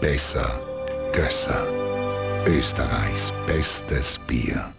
besser, Gösser. Österreichs bestes Bier.